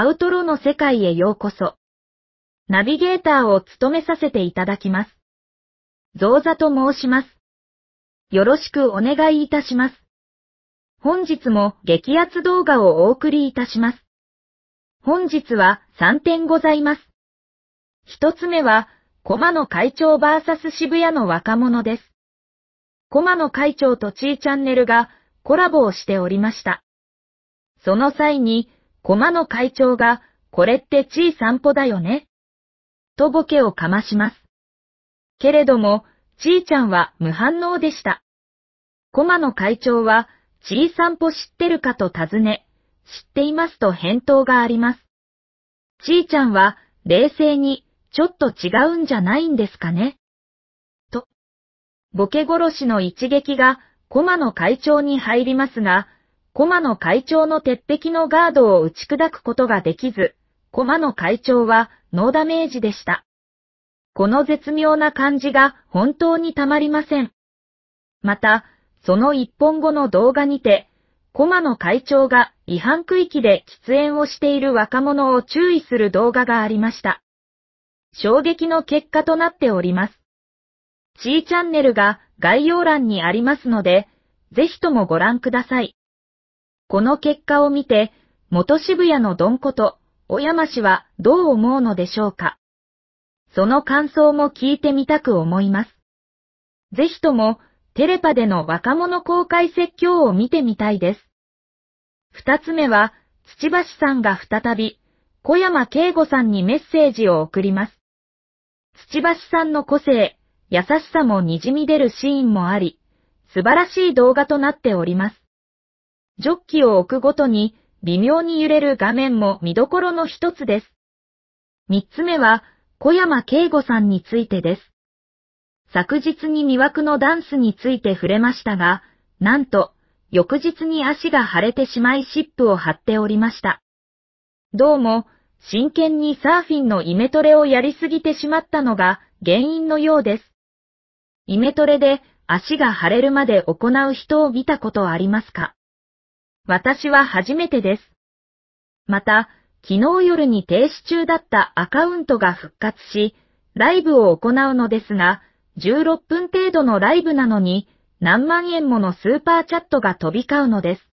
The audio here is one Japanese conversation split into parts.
アウトロの世界へようこそ。ナビゲーターを務めさせていただきます。ゾウザと申します。よろしくお願いいたします。本日も激アツ動画をお送りいたします。本日は3点ございます。一つ目は、駒野会長 VS 渋谷の若者です。駒野会長とちーチャンネルがコラボをしておりました。その際に、駒野会長が、これってちー散歩だよねとボケをかまします。けれども、ちーちゃんは無反応でした。駒野会長は、ちー散歩知ってるかと尋ね、知っていますと返答があります。ちーちゃんは、冷静に、ちょっと違うんじゃないんですかねと。ボケ殺しの一撃が、駒野会長に入りますが、駒野会長の鉄壁のガードを打ち砕くことができず、駒野会長はノーダメージでした。この絶妙な感じが本当にたまりません。また、その一本後の動画にて、駒野会長が違反区域で喫煙をしている若者を注意する動画がありました。衝撃の結果となっております。C チャンネルが概要欄にありますので、ぜひともご覧ください。この結果を見て、元渋谷のドンこと、小山氏はどう思うのでしょうか？その感想も聞いてみたく思います。ぜひとも、テレパでの若者公開説教を見てみたいです。二つ目は、土橋さんが再び、小山慶吾さんにメッセージを送ります。土橋さんの個性、優しさも滲み出るシーンもあり、素晴らしい動画となっております。ジョッキを置くごとに微妙に揺れる画面も見どころの一つです。三つ目は、小山慶吾さんについてです。昨日に魅惑のダンスについて触れましたが、なんと、翌日に足が腫れてしまいシップを貼っておりました。どうも、真剣にサーフィンのイメトレをやりすぎてしまったのが原因のようです。イメトレで足が腫れるまで行う人を見たことありますか？私は初めてです。また、昨日夜に停止中だったアカウントが復活し、ライブを行うのですが、16分程度のライブなのに、何万円ものスーパーチャットが飛び交うのです。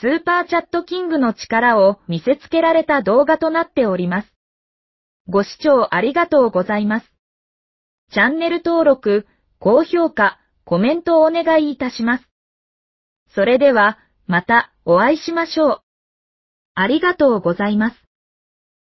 スーパーチャットキングの力を見せつけられた動画となっております。ご視聴ありがとうございます。チャンネル登録、高評価、コメントをお願いいたします。それでは、またお会いしましょう。ありがとうございます。